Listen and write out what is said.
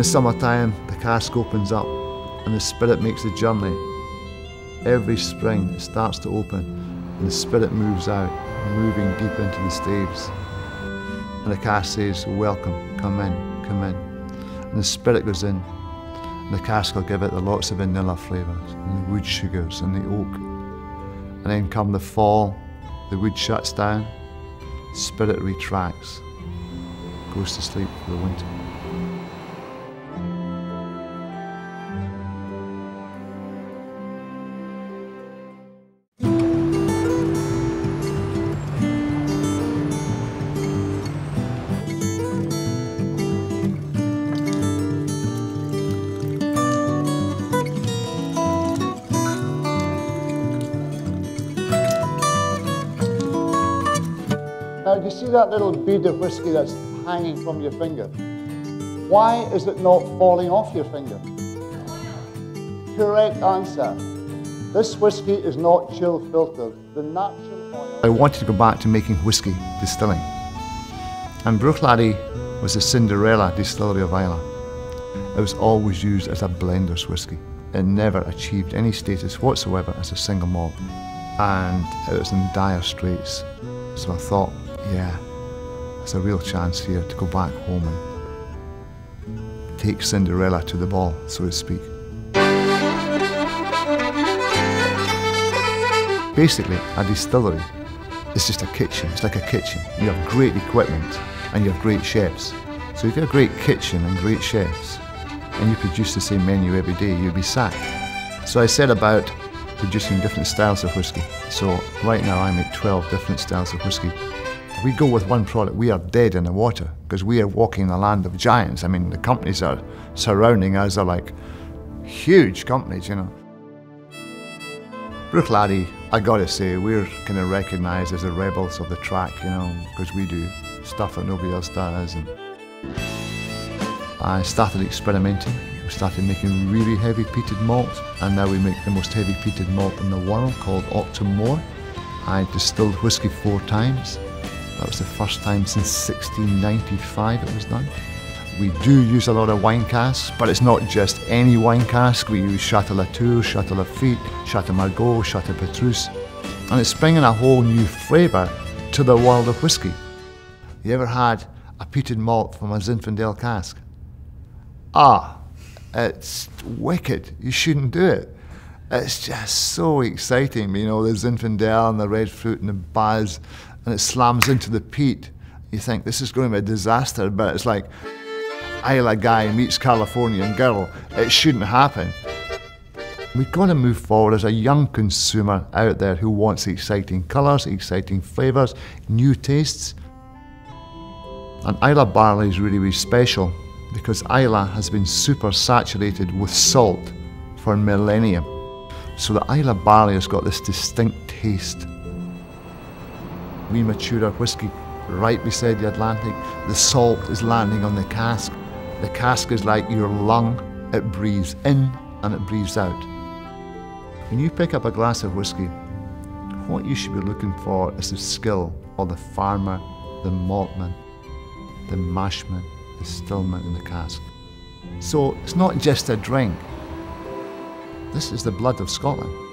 the summertime, the cask opens up and the spirit makes the journey. Every spring it starts to open and the spirit moves out, moving deep into the staves. And the cask says, Welcome, come in, come in. And the spirit goes in. And the cask will give it the lots of vanilla flavours, and the wood sugars, and the oak. And then come the fall, the wood shuts down, spirit retracts, goes to sleep for the winter. Now, do you see that little bead of whiskey that's hanging from your finger? Why is it not falling off your finger? Correct answer. This whiskey is not chill filtered. The natural oil. I wanted to go back to making whiskey distilling. And Bruichladdich was the Cinderella distillery of Islay. It was always used as a blender's whiskey. It never achieved any status whatsoever as a single malt. And it was in dire straits. So I thought, yeah, there's a real chance here to go back home and take Cinderella to the ball, so to speak. Basically, a distillery is just a kitchen. It's like a kitchen. You have great equipment and you have great chefs. So if you have a great kitchen and great chefs, and you produce the same menu every day, you'd be sacked. So I set about producing different styles of whiskey. So right now I make 12 different styles of whiskey. We go with one product, we are dead in the water because we are walking the land of giants. I mean, the companies are surrounding us are like huge companies, you know. Bruichladdich, I gotta say, we're kind of recognised as the rebels of the track, you know, because we do stuff that nobody else does. And I started experimenting. We started making really heavy peated malt, and now we make the most heavy peated malt in the world called Octomore. I distilled whiskey four times. That was the first time since 1695 it was done. We do use a lot of wine casks, but it's not just any wine cask. We use Chateau Latour, Chateau Lafite, Chateau Margaux, Chateau Petrus, and it's bringing a whole new flavour to the world of whiskey. You ever had a peated malt from a Zinfandel cask? Ah, it's wicked. You shouldn't do it. It's just so exciting, you know, the Zinfandel and the red fruit and the buzz, and it slams into the peat. You think this is going to be a disaster, but it's like Islay guy meets Californian girl. It shouldn't happen. We've got to move forward as a young consumer out there who wants exciting colours, exciting flavours, new tastes. And Islay barley is really, really special because Islay has been super saturated with salt for millennia. So the Islay barley has got this distinct taste. We mature our whisky right beside the Atlantic. The salt is landing on the cask. The cask is like your lung. It breathes in and it breathes out. When you pick up a glass of whisky, what you should be looking for is the skill of the farmer, the maltman, the mashman, the stillman in the cask. So it's not just a drink. This is the blood of Scotland.